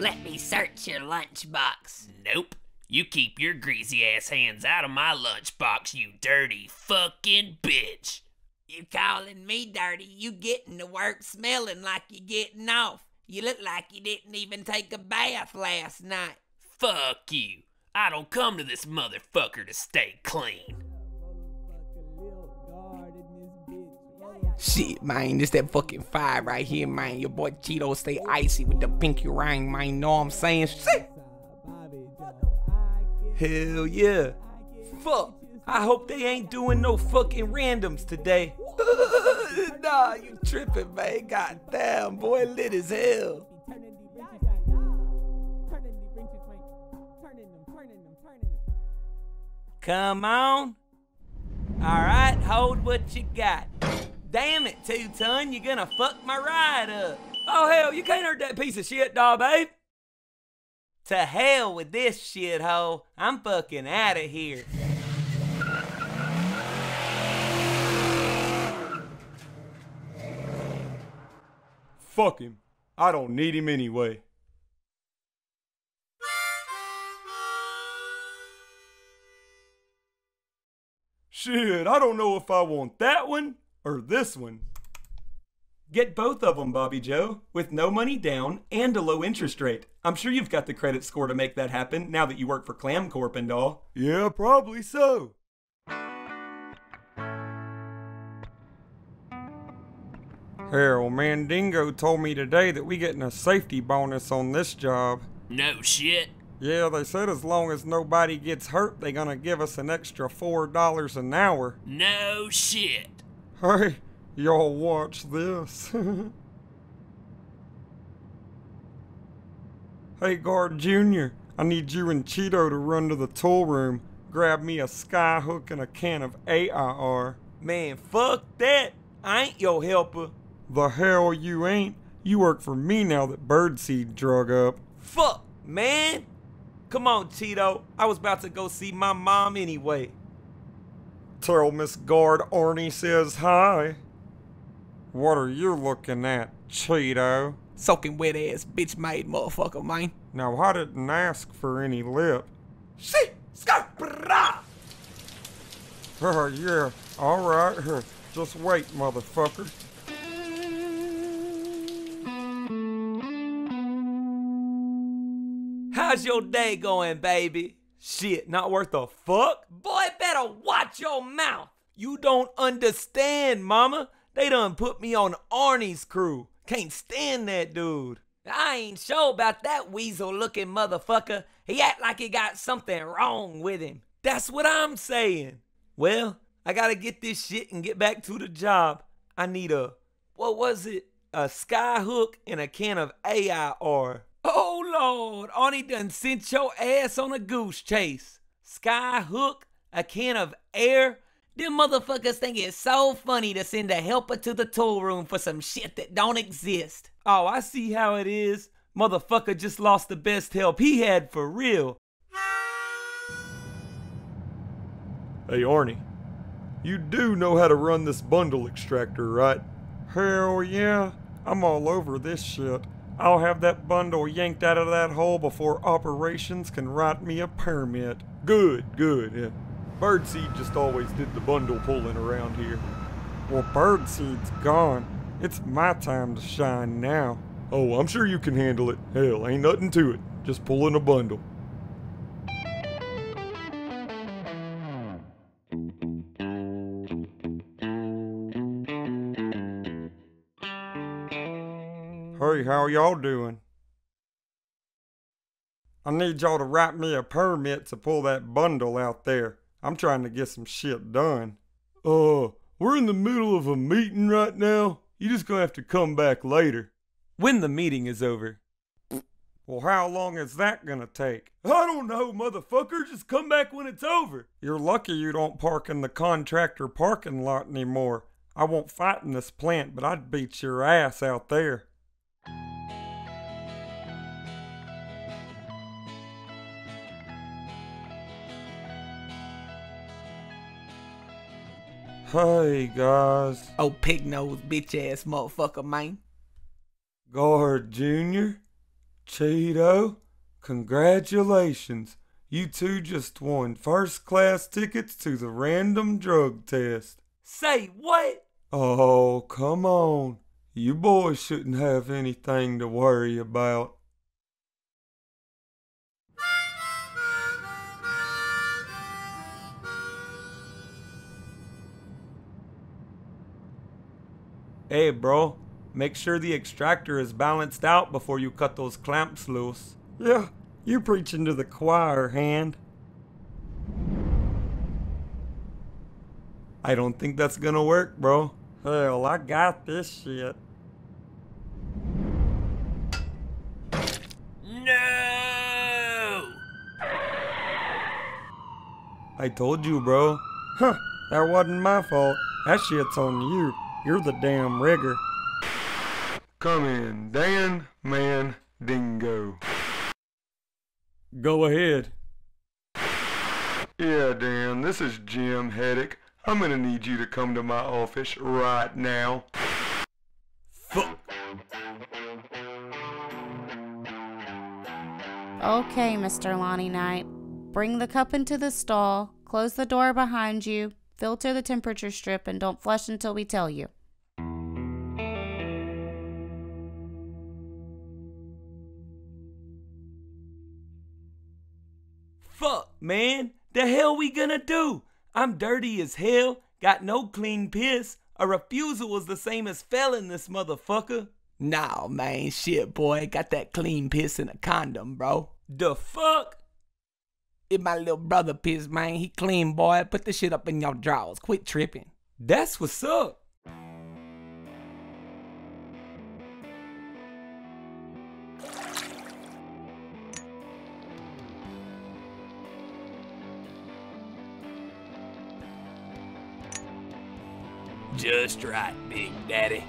Let me search your lunchbox. Nope. You keep your greasy ass hands out of my lunchbox, you dirty fucking bitch. You calling me dirty? You getting to work smelling like you getting off. You look like you didn't even take a bath last night. Fuck you. I don't come to this motherfucker to stay clean. Shit, man, this that fucking fire right here, man. Your boy Cheeto stay icy with the pinky ring, man. Know what I'm saying? Shit. Hell yeah. Fuck. I hope they ain't doing no fucking randoms today. nah, you tripping, man. God damn, boy, lit as hell. Come on. Alright, hold what you got. Damn it, Two Ton, you're gonna fuck my ride up. Oh hell, you can't hurt that piece of shit, dog, babe. To hell with this shithole. I'm fucking out of here. Fuck him. I don't need him anyway. Shit, I don't know if I want that one or this one. Get both of them, Bobby Joe, with no money down and a low interest rate. I'm sure you've got the credit score to make that happen now that you work for Clam Corp and all. Yeah, probably so. Hell, Mandingo told me today that we getting a safety bonus on this job. No shit. Yeah, they said as long as nobody gets hurt, they gonna give us an extra four dollars an hour. No shit. Hey, y'all watch this. hey, Guard Junior, I need you and Cheeto to run to the tool room, grab me a skyhook and a can of AIR. Man, fuck that. I ain't your helper. The hell you ain't. You work for me now that Birdseed drug up. Fuck, man. Come on, Cheeto. I was about to go see my mom anyway. Tell Miss Guard Arnie says hi. What are you looking at, Cheeto? Soaking wet ass bitch made motherfucker, man. Now, I didn't ask for any lip. Shit! Skirt! brah! Uh, yeah, alright. Just wait, motherfucker. How's your day going, baby? Shit, not worth a fuck? Boy, better watch your mouth. You don't understand, mama. They done put me on Arnie's crew. Can't stand that dude. I ain't sure about that weasel looking motherfucker. He act like he got something wrong with him. That's what I'm saying. Well, I gotta get this shit and get back to the job. I need a, what was it? A sky hook and a can of AIR. Lord, Arnie done sent your ass on a goose chase. Skyhook, a can of air. Them motherfuckers think it's so funny to send a helper to the tool room for some shit that don't exist. Oh, I see how it is. Motherfucker just lost the best help he had for real. Hey, Arnie. You do know how to run this bundle extractor, right? Hell yeah. I'm all over this shit. I'll have that bundle yanked out of that hole before operations can write me a permit. Good, good. Yeah. Birdseed just always did the bundle pulling around here. Well, Birdseed's gone. It's my time to shine now. Oh, I'm sure you can handle it. Hell, ain't nothing to it. Just pulling a bundle. Hey, how y'all doing? I need y'all to write me a permit to pull that bundle out there. I'm trying to get some shit done. Uh, we're in the middle of a meeting right now. You just gonna have to come back later. When the meeting is over. Well, how long is that gonna take? I don't know, motherfucker. Just come back when it's over. You're lucky you don't park in the contractor parking lot anymore. I won't fight in this plant, but I'd beat your ass out there. Hey guys, Oh, pig nose bitch ass motherfucker, man. Guard Junior, Cheeto, congratulations. You two just won first class tickets to the random drug test. Say what? Oh, come on. You boys shouldn't have anything to worry about. Hey, bro, make sure the extractor is balanced out before you cut those clamps loose. Yeah, you preaching to the choir, Hand. I don't think that's gonna work, bro. Hell, I got this shit. No! I told you, bro. Huh, that wasn't my fault. That shit's on you. You're the damn rigger. Come in, Dan, man, dingo. Go ahead. Yeah, Dan, this is Jim Heddick. I'm gonna need you to come to my office right now. Fuck. Okay, Mr. Lonnie Knight. Bring the cup into the stall, close the door behind you, filter the temperature strip, and don't flush until we tell you. Fuck, man. The hell we gonna do? I'm dirty as hell, got no clean piss. A refusal was the same as failing this motherfucker. Nah, man, shit, boy. Got that clean piss in a condom, bro. The fuck? If my little brother piss, man, he clean, boy. Put the shit up in your drawers. Quit tripping. That's what's up. Just right, Big Daddy.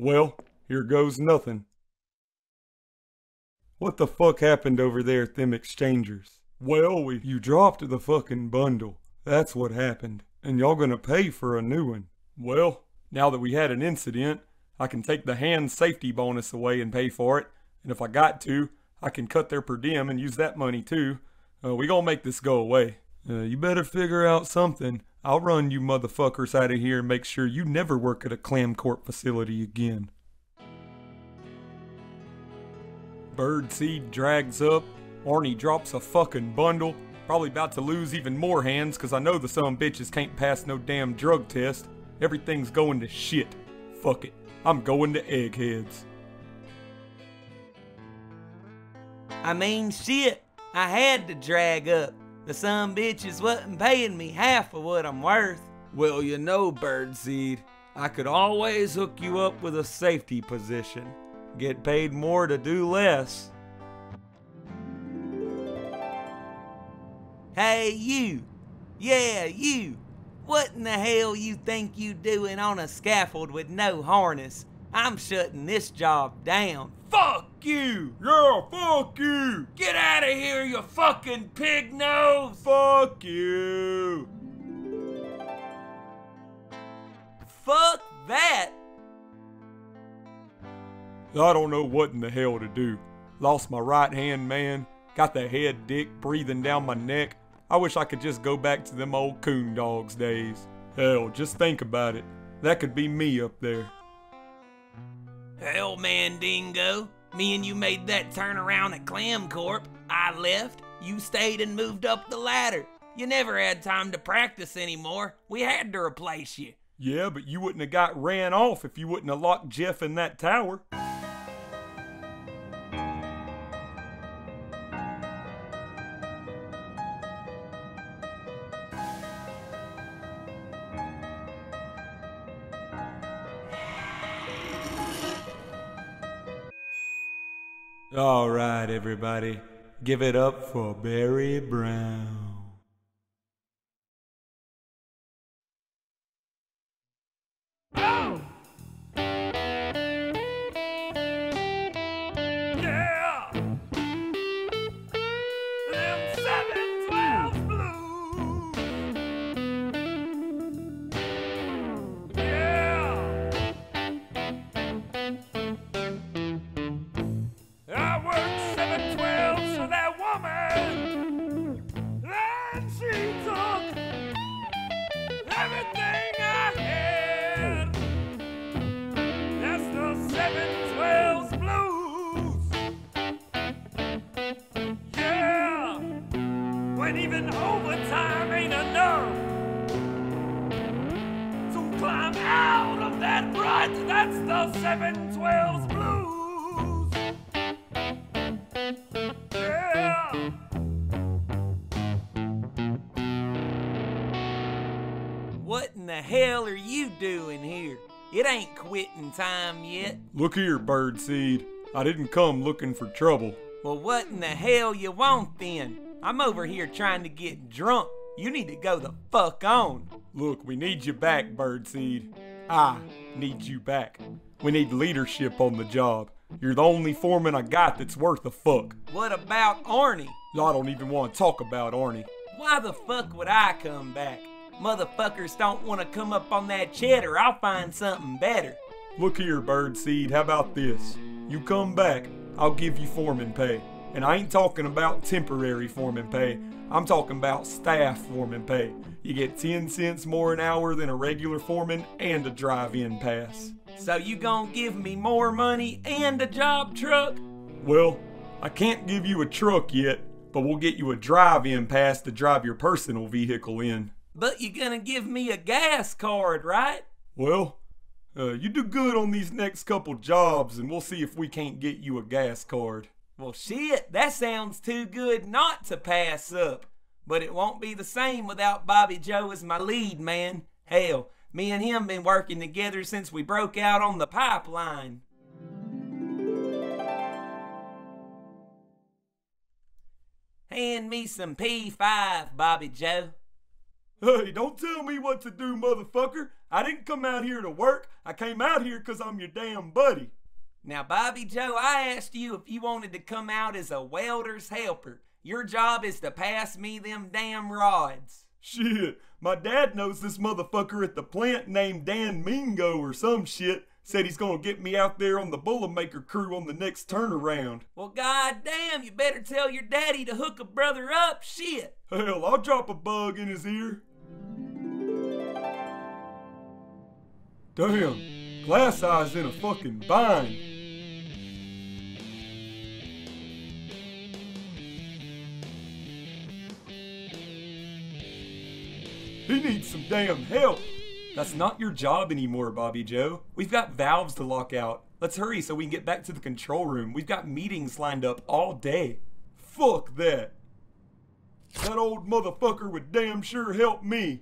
Well, here goes nothing. What the fuck happened over there at them exchangers? Well, we, you dropped the fucking bundle. That's what happened. And y'all gonna pay for a new one. Well, now that we had an incident, I can take the hand safety bonus away and pay for it. And if I got to, I can cut their per diem and use that money too. Uh, we gonna make this go away. Uh, you better figure out something. I'll run you motherfuckers out of here and make sure you never work at a Clam Corp facility again. Birdseed drags up. Arnie drops a fucking bundle. Probably about to lose even more hands because I know the some bitches can't pass no damn drug test. Everything's going to shit. Fuck it. I'm going to Eggheads. I mean, shit. I had to drag up. The some bitches wasn't paying me half of what I'm worth. Well, you know, Birdseed, I could always hook you up with a safety position. Get paid more to do less. Hey, you. Yeah, you. What in the hell you think you doing on a scaffold with no harness? I'm shutting this job down. Fuck you! Yeah, fuck you! Get out of here, you fucking pig nose! Fuck you! Fuck that! I don't know what in the hell to do. Lost my right hand man, got the head dick breathing down my neck. I wish I could just go back to them old coon dogs days. Hell, just think about it. That could be me up there. Hell, man, Dingo. Me and you made that turnaround at Clam Corp. I left. You stayed and moved up the ladder. You never had time to practice anymore. We had to replace you. Yeah, but you wouldn't have got ran off if you wouldn't have locked Jeff in that tower. Everybody, give it up for Barry Brown. The 712's blues. Yeah. What in the hell are you doing here? It ain't quitting time yet. Look here, Birdseed. I didn't come looking for trouble. Well, what in the hell you want then? I'm over here trying to get drunk. You need to go the fuck on. Look, we need you back, Birdseed. I need you back. We need leadership on the job. You're the only foreman I got that's worth a fuck. What about Arnie? I don't even want to talk about Arnie. Why the fuck would I come back? Motherfuckers don't want to come up on that cheddar. I'll find something better. Look here, Birdseed, how about this? You come back, I'll give you foreman pay. And I ain't talking about temporary foreman pay, I'm talking about staff foreman pay. You get 10 cents more an hour than a regular foreman and a drive in pass. So you gonna give me more money and a job truck? Well, I can't give you a truck yet, but we'll get you a drive in pass to drive your personal vehicle in. But you gonna give me a gas card, right? Well, uh, you do good on these next couple jobs, and we'll see if we can't get you a gas card. Well, shit, that sounds too good not to pass up. But it won't be the same without Bobby Joe as my lead man. Hell, me and him been working together since we broke out on the pipeline. Hand me some P5, Bobby Joe. Hey, don't tell me what to do, motherfucker. I didn't come out here to work. I came out here 'cause I'm your damn buddy. Now, Bobby Joe, I asked you if you wanted to come out as a welder's helper. Your job is to pass me them damn rods. Shit, my dad knows this motherfucker at the plant named Dan Mingo or some shit. Said he's gonna get me out there on the boilermaker crew on the next turnaround. Well, goddamn, you better tell your daddy to hook a brother up. Shit. Hell, I'll drop a bug in his ear. Damn, Glass Eye's in a fucking bind. He needs some damn help. That's not your job anymore, Bobby Joe. We've got valves to lock out. Let's hurry so we can get back to the control room. We've got meetings lined up all day. Fuck that. That old motherfucker would damn sure help me.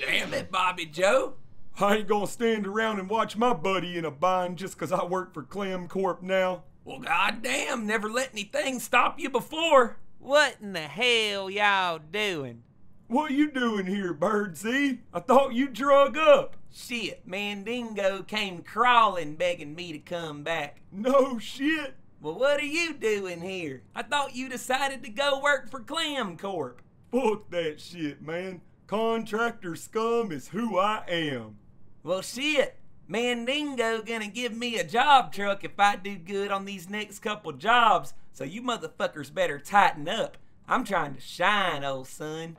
Damn it, Bobby Joe. I ain't gonna stand around and watch my buddy in a bind just 'cause I work for Clam Corp now. Well, goddamn, never let anything stop you before. What in the hell y'all doing? What you doing here, Birdseed? I thought you drug up. Shit, Mandingo came crawling begging me to come back. No shit. Well, what are you doing here? I thought you decided to go work for Clam Corp. Fuck that shit, man. Contractor scum is who I am. Well, shit. Mandingo gonna give me a job truck if I do good on these next couple jobs, so you motherfuckers better tighten up. I'm trying to shine, old son.